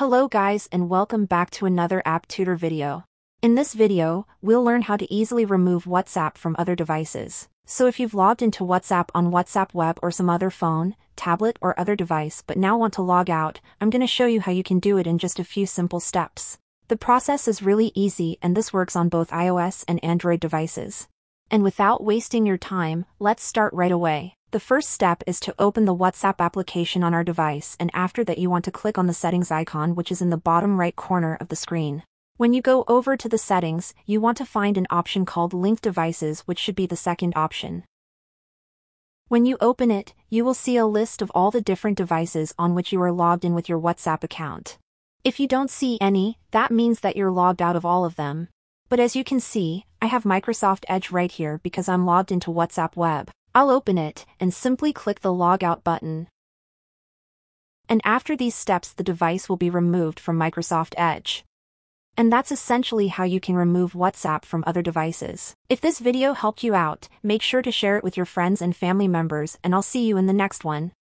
Hello guys and welcome back to another app tutor video. In this video, we'll learn how to easily remove WhatsApp from other devices. So if you've logged into WhatsApp on WhatsApp web or some other phone, tablet or other device but now want to log out, I'm going to show you how you can do it in just a few simple steps. The process is really easy and this works on both iOS and Android devices. And without wasting your time, let's start right away. The first step is to open the WhatsApp application on our device and after that you want to click on the settings icon which is in the bottom right corner of the screen. When you go over to the settings, you want to find an option called Link Devices which should be the second option. When you open it, you will see a list of all the different devices on which you are logged in with your WhatsApp account. If you don't see any, that means that you're logged out of all of them. But as you can see, I have Microsoft Edge right here because I'm logged into WhatsApp Web. I'll open it and simply click the Logout button. And after these steps the device will be removed from Microsoft Edge. And that's essentially how you can remove WhatsApp from other devices. If this video helped you out, make sure to share it with your friends and family members and I'll see you in the next one.